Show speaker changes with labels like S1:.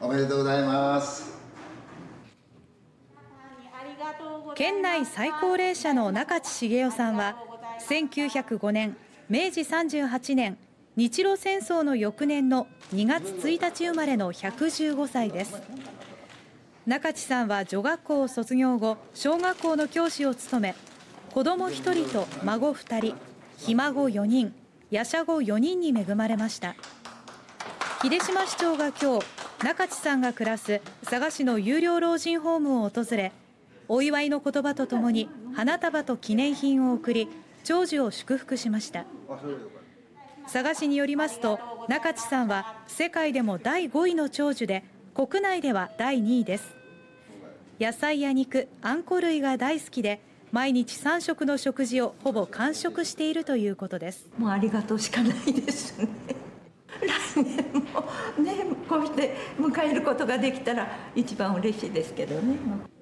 S1: おめでとうございます。
S2: 県内最高齢者の中地茂雄さんは1905年明治38年日露戦争の翌年の2月1日生まれの115歳です。中地さんは女学校を卒業後小学校の教師を務め子供1人と孫2人ひ孫4人やしゃご4人に恵まれました。秀島市長が今日中地さんが暮らす佐賀市の有料老人ホームを訪れお祝いの言葉とともに花束と記念品を贈り長寿を祝福しました。佐賀市によりますと中地さんは世界でも第5位の長寿で国内では第2位です。野菜や肉あんこ類が大好きで毎日3食の食事をほぼ完食しているということです。
S3: もうありがとうしかないですね。こうして迎えることができたら一番嬉しいですけどね。